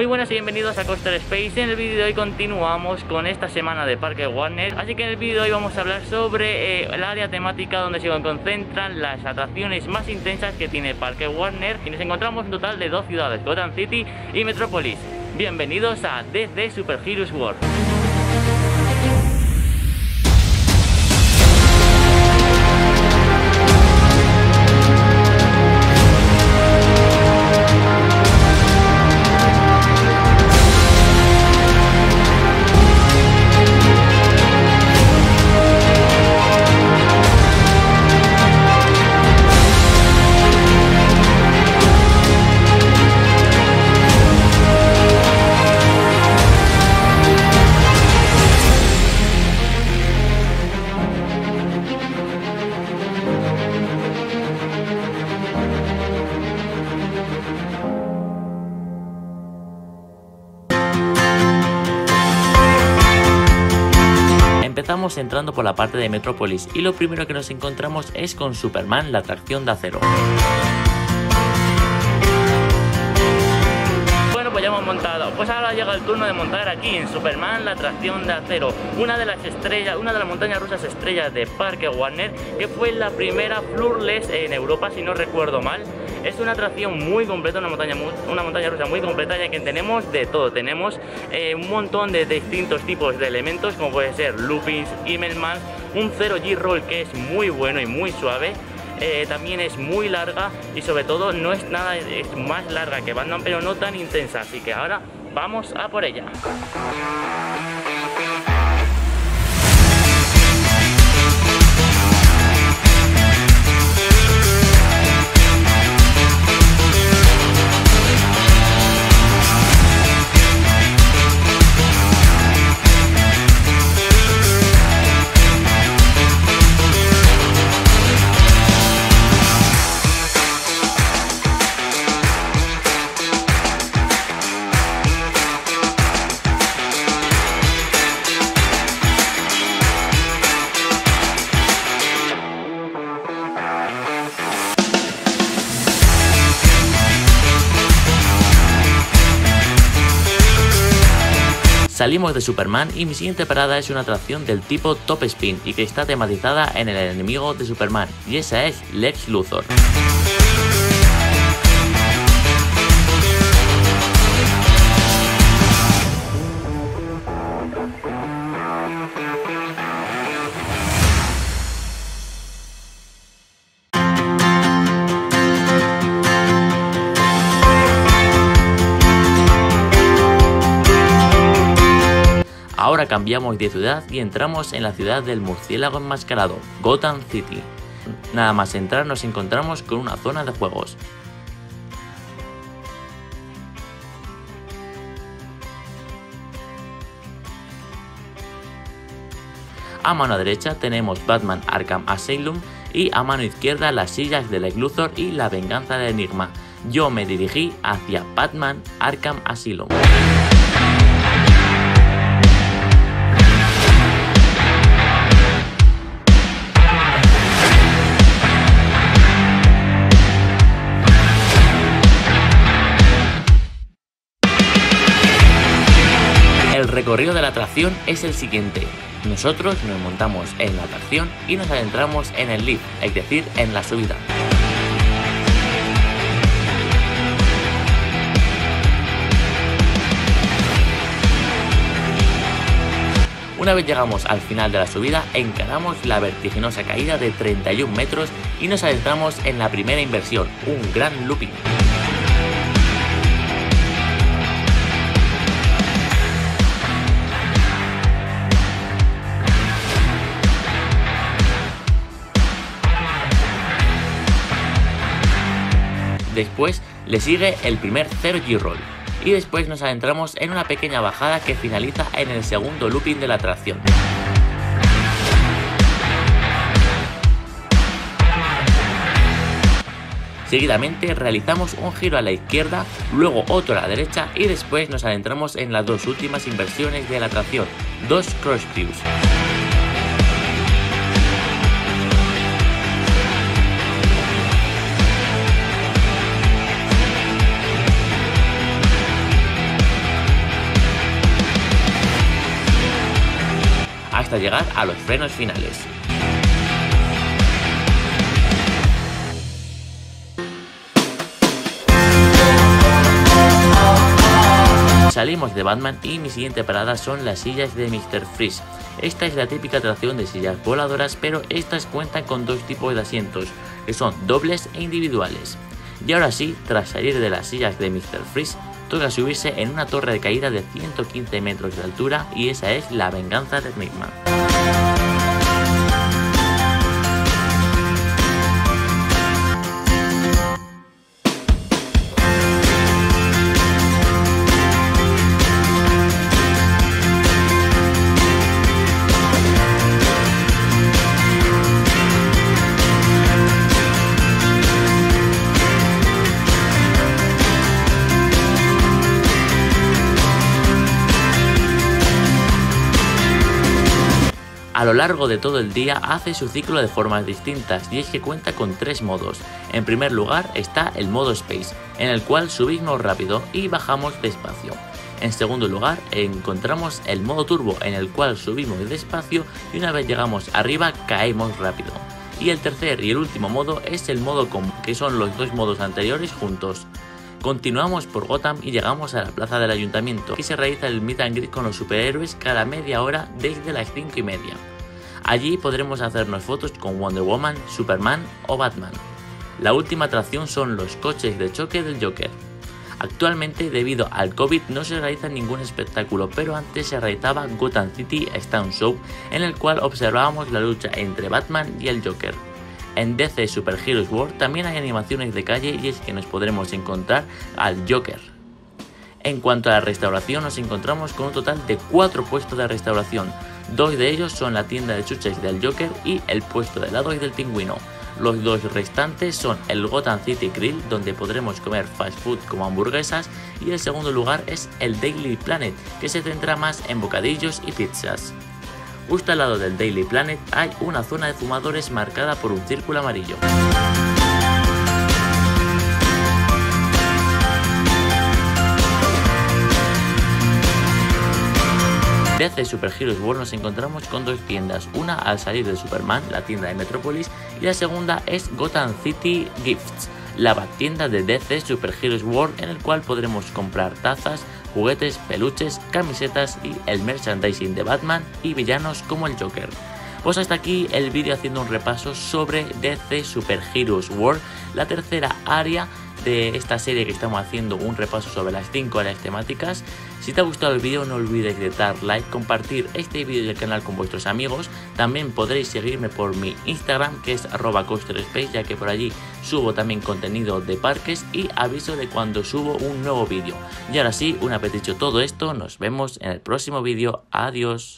Muy buenas y bienvenidos a Coaster Space. En el vídeo de hoy continuamos con esta semana de Parque Warner. Así que en el vídeo de hoy vamos a hablar sobre eh, el área temática donde se concentran las atracciones más intensas que tiene Parque Warner. Y nos encontramos en total de dos ciudades, Gotham City y Metropolis. Bienvenidos a DC Super Heroes World. Empezamos entrando por la parte de Metrópolis y lo primero que nos encontramos es con Superman, la atracción de acero. Bueno, pues ya hemos montado. Pues ahora llega el turno de montar aquí en Superman, la atracción de acero, una de las estrellas, una de las montañas rusas estrellas de Parque Warner, que fue la primera floorless en Europa, si no recuerdo mal. Es una atracción muy completa, una montaña, una montaña rusa muy completa, ya que tenemos de todo. Tenemos eh, un montón de distintos tipos de elementos, como puede ser loopings, Immelman, un 0G roll que es muy bueno y muy suave. Eh, también es muy larga y sobre todo no es nada, es más larga que Batman, pero no tan intensa. Así que ahora vamos a por ella. Salimos de Superman y mi siguiente parada es una atracción del tipo Top Spin y que está tematizada en el enemigo de Superman, y esa es Lex Luthor. Cambiamos de ciudad y entramos en la ciudad del murciélago enmascarado, Gotham City. Nada más entrar nos encontramos con una zona de juegos. A mano derecha tenemos Batman Arkham Asylum y a mano izquierda las sillas de Lex Luthor y la venganza de Enigma. Yo me dirigí hacia Batman Arkham Asylum. Recorrido de la atracción es el siguiente. Nosotros nos montamos en la atracción y nos adentramos en el lift, es decir, en la subida. Una vez llegamos al final de la subida, encaramos la vertiginosa caída de 31 metros y nos adentramos en la primera inversión, un gran looping. Después le sigue el primer 0G roll y después nos adentramos en una pequeña bajada que finaliza en el segundo looping de la atracción. Seguidamente realizamos un giro a la izquierda, luego otro a la derecha y después nos adentramos en las dos últimas inversiones de la atracción, dos cross views. Hasta llegar a los frenos finales. Salimos de Batman y mi siguiente parada son las sillas de Mr. Freeze. Esta es la típica atracción de sillas voladoras, pero estas cuentan con dos tipos de asientos, que son dobles e individuales. Y ahora sí, tras salir de las sillas de Mr. Freeze, toca subirse en una torre de caída de 115 metros de altura y esa es la venganza de Enigma. Lo largo de todo el día hace su ciclo de formas distintas y es que cuenta con tres modos. En primer lugar está el modo Space, en el cual subimos rápido y bajamos despacio. En segundo lugar encontramos el modo Turbo, en el cual subimos despacio y una vez llegamos arriba caemos rápido. Y el tercer y el último modo es el modo común, que son los dos modos anteriores juntos. Continuamos por Gotham y llegamos a la plaza del ayuntamiento. Aquí se realiza el meet and greet con los superhéroes cada media hora desde las 5 y media. Allí podremos hacernos fotos con Wonder Woman, Superman o Batman. La última atracción son los coches de choque del Joker. Actualmente, debido al COVID, no se realiza ningún espectáculo, pero antes se realizaba Gotham City Stone Show, en el cual observábamos la lucha entre Batman y el Joker. En DC Super Heroes World también hay animaciones de calle y es que nos podremos encontrar al Joker. En cuanto a la restauración, nos encontramos con un total de 4 puestos de restauración, Dos de ellos son la tienda de chuches del Joker y el puesto de helado y del pingüino. Los dos restantes son el Gotham City Grill, donde podremos comer fast food como hamburguesas, y el segundo lugar es el Daily Planet, que se centra más en bocadillos y pizzas. Justo al lado del Daily Planet hay una zona de fumadores marcada por un círculo amarillo. DC Super Heroes World nos encontramos con dos tiendas, una al salir de Superman, la tienda de Metropolis, y la segunda es Gotham City Gifts, la tienda de DC Super Heroes World en el cual podremos comprar tazas, juguetes, peluches, camisetas y el merchandising de Batman y villanos como el Joker. Pues hasta aquí el vídeo haciendo un repaso sobre DC Super Heroes World, la tercera área de esta serie que estamos haciendo un repaso sobre las 5 áreas temáticas. Si te ha gustado el vídeo no olvides de dar like, compartir este vídeo y el canal con vuestros amigos. También podréis seguirme por mi Instagram que es arroba coasterspace ya que por allí subo también contenido de parques y aviso de cuando subo un nuevo vídeo. Y ahora sí, una vez dicho todo esto, nos vemos en el próximo vídeo. Adiós.